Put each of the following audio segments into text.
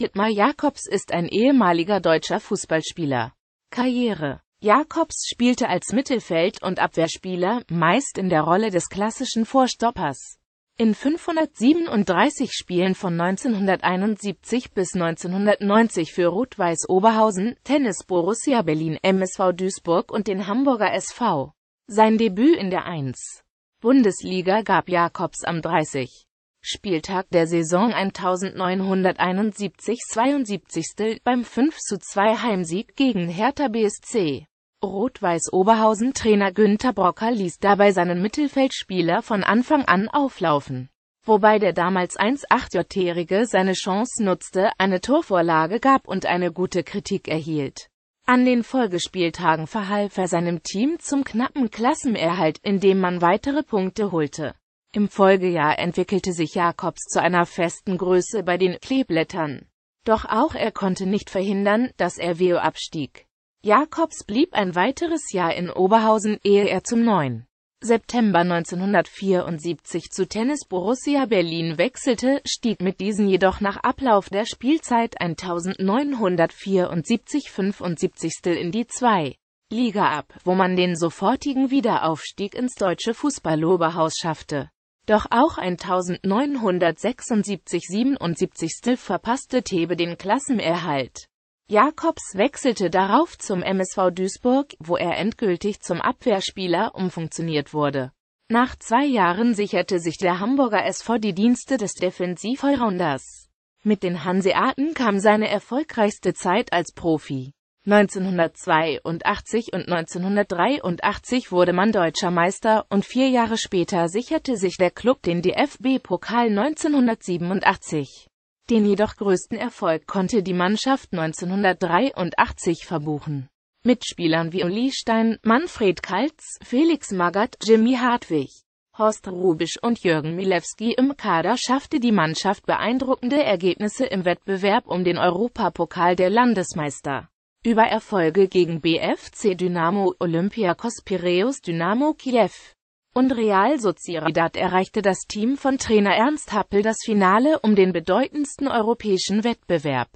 Dietmar Jacobs ist ein ehemaliger deutscher Fußballspieler. Karriere Jacobs spielte als Mittelfeld- und Abwehrspieler, meist in der Rolle des klassischen Vorstoppers. In 537 Spielen von 1971 bis 1990 für Rot-Weiß Oberhausen, Tennis Borussia Berlin, MSV Duisburg und den Hamburger SV. Sein Debüt in der 1. Bundesliga gab Jacobs am 30. Spieltag der Saison 1971-72 beim 5:2 Heimsieg gegen Hertha BSC. Rot-Weiß Oberhausen Trainer Günter Brocker ließ dabei seinen Mittelfeldspieler von Anfang an auflaufen. Wobei der damals 1,8-Jährige seine Chance nutzte, eine Torvorlage gab und eine gute Kritik erhielt. An den Folgespieltagen verhalf er seinem Team zum knappen Klassenerhalt, indem man weitere Punkte holte. Im Folgejahr entwickelte sich Jacobs zu einer festen Größe bei den Kleeblättern. Doch auch er konnte nicht verhindern, dass er WO abstieg. Jacobs blieb ein weiteres Jahr in Oberhausen, ehe er zum 9. September 1974 zu Tennis Borussia Berlin wechselte, stieg mit diesen jedoch nach Ablauf der Spielzeit 1974-75 in die 2. Liga ab, wo man den sofortigen Wiederaufstieg ins deutsche Fußballoberhaus schaffte. Doch auch 1976-77 verpasste Thebe den Klassenerhalt. Jacobs wechselte darauf zum MSV Duisburg, wo er endgültig zum Abwehrspieler umfunktioniert wurde. Nach zwei Jahren sicherte sich der Hamburger SV die Dienste des Defensiv-Allrounders. Mit den Hanseaten kam seine erfolgreichste Zeit als Profi. 1982 und 1983 wurde man deutscher Meister und vier Jahre später sicherte sich der Klub den DFB-Pokal 1987. Den jedoch größten Erfolg konnte die Mannschaft 1983 verbuchen. Mit Spielern wie Uli Stein, Manfred Kaltz, Felix Magath, Jimmy Hartwig, Horst Rubisch und Jürgen Milewski im Kader schaffte die Mannschaft beeindruckende Ergebnisse im Wettbewerb um den Europapokal der Landesmeister. Über Erfolge gegen BFC Dynamo, Olympiakos Piräus Dynamo Kiew und Real Sociedad erreichte das Team von Trainer Ernst Happel das Finale um den bedeutendsten europäischen Wettbewerb.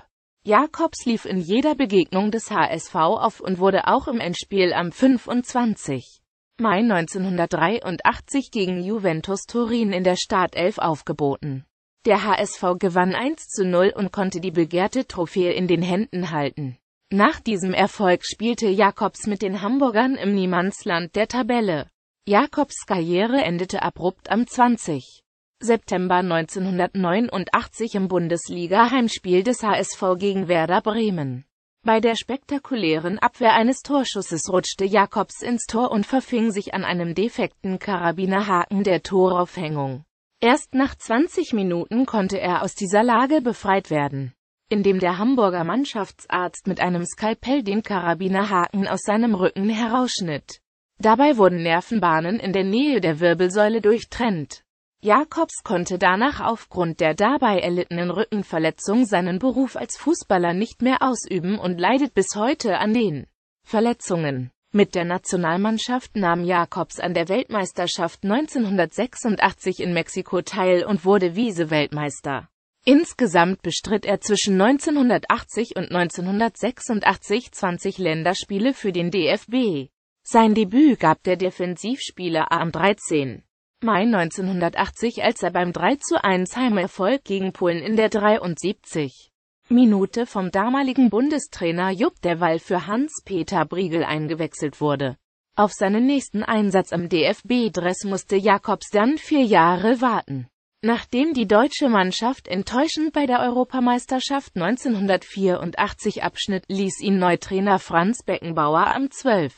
Jacobs lief in jeder Begegnung des HSV auf und wurde auch im Endspiel am 25. Mai 1983 gegen Juventus Turin in der Startelf aufgeboten. Der HSV gewann 1 zu 0 und konnte die begehrte Trophäe in den Händen halten. Nach diesem Erfolg spielte Jacobs mit den Hamburgern im Niemandsland der Tabelle. Jacobs Karriere endete abrupt am 20. September 1989 im Bundesliga-Heimspiel des HSV gegen Werder Bremen. Bei der spektakulären Abwehr eines Torschusses rutschte Jacobs ins Tor und verfing sich an einem defekten Karabinerhaken der Toraufhängung. Erst nach 20 Minuten konnte er aus dieser Lage befreit werden, indem der Hamburger Mannschaftsarzt mit einem Skalpell den Karabinerhaken aus seinem Rücken herausschnitt. Dabei wurden Nervenbahnen in der Nähe der Wirbelsäule durchtrennt. Jacobs konnte danach aufgrund der dabei erlittenen Rückenverletzung seinen Beruf als Fußballer nicht mehr ausüben und leidet bis heute an den Verletzungen. Mit der Nationalmannschaft nahm Jacobs an der Weltmeisterschaft 1986 in Mexiko teil und wurde Vize-Weltmeister. Insgesamt bestritt er zwischen 1980 und 1986 20 Länderspiele für den DFB. Sein Debüt gab der Defensivspieler am 13. Mai 1980, als er beim 3:1 Heimerfolg gegen Polen in der 73. Minute vom damaligen Bundestrainer Jupp Derwall für Hans-Peter Briegel eingewechselt wurde. Auf seinen nächsten Einsatz am DFB-Dress musste Jakobs dann vier Jahre warten. Nachdem die deutsche Mannschaft enttäuschend bei der Europameisterschaft 1984 abschnitt, ließ ihn Neutrainer Franz Beckenbauer am 12.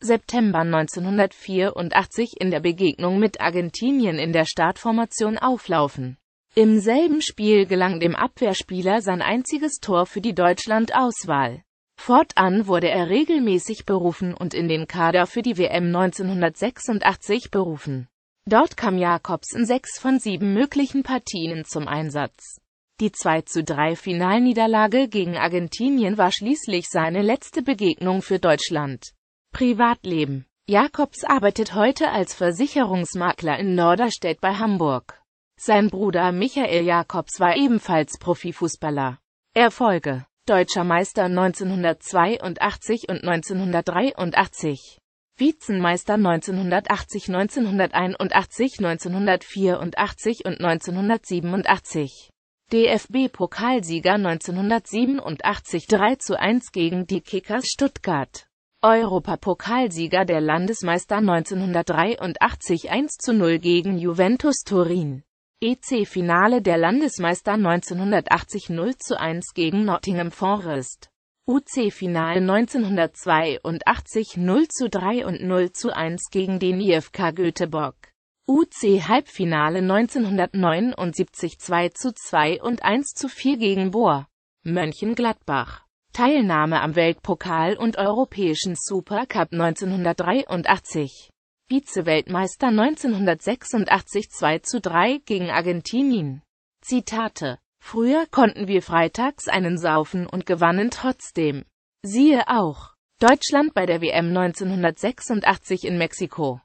September 1984 in der Begegnung mit Argentinien in der Startformation auflaufen. Im selben Spiel gelang dem Abwehrspieler sein einziges Tor für die Deutschland-Auswahl. Fortan wurde er regelmäßig berufen und in den Kader für die WM 1986 berufen. Dort kam Jakobs in sechs von sieben möglichen Partien zum Einsatz. Die 2 zu 3 Finalniederlage gegen Argentinien war schließlich seine letzte Begegnung für Deutschland. Privatleben Jakobs arbeitet heute als Versicherungsmakler in Norderstedt bei Hamburg. Sein Bruder Michael Jakobs war ebenfalls Profifußballer. Erfolge Deutscher Meister 1982 und 1983 Vizemeister 1980, 1981, 1984 und 1987 DFB-Pokalsieger 1987 3 zu 1 gegen die Kickers Stuttgart Europapokalsieger der Landesmeister 1983 1 zu 0 gegen Juventus Turin. EC-Finale der Landesmeister 1980 0 zu 1 gegen Nottingham Forest. UC-Finale 1982 0 zu 3 und 0 zu 1 gegen den IFK Göteborg. UC-Halbfinale 1979 2 zu 2 und 1 zu 4 gegen Bohr. Mönchengladbach. Teilnahme am Weltpokal und Europäischen Supercup 1983. Vize-Weltmeister 1986 2 zu 3 gegen Argentinien. Zitate. Früher konnten wir freitags einen saufen und gewannen trotzdem. Siehe auch. Deutschland bei der WM 1986 in Mexiko.